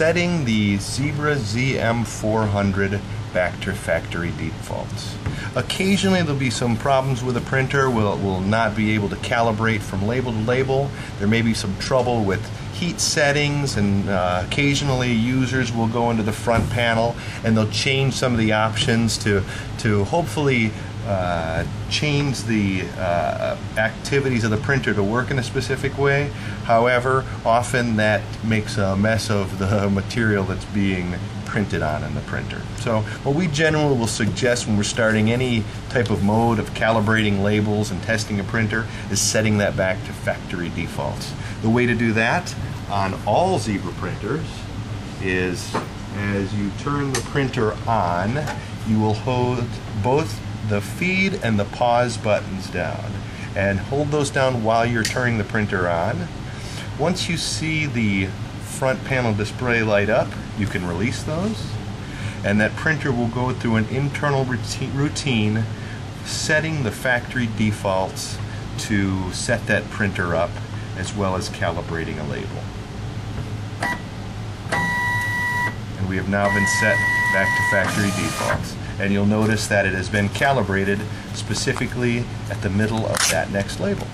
setting the Zebra ZM400 back to factory defaults. Occasionally there'll be some problems with the printer. We'll, will not be able to calibrate from label to label. There may be some trouble with heat settings and uh, occasionally users will go into the front panel and they'll change some of the options to, to hopefully uh, change the uh, activities of the printer to work in a specific way. However, often that makes a mess of the material that's being printed on in the printer. So what we generally will suggest when we're starting any type of mode of calibrating labels and testing a printer is setting that back to factory defaults. The way to do that on all Zebra printers is as you turn the printer on, you will hold both the feed and the pause buttons down and hold those down while you're turning the printer on. Once you see the front panel display light up, you can release those and that printer will go through an internal routine setting the factory defaults to set that printer up as well as calibrating a label. And we have now been set back to factory defaults and you'll notice that it has been calibrated specifically at the middle of that next label.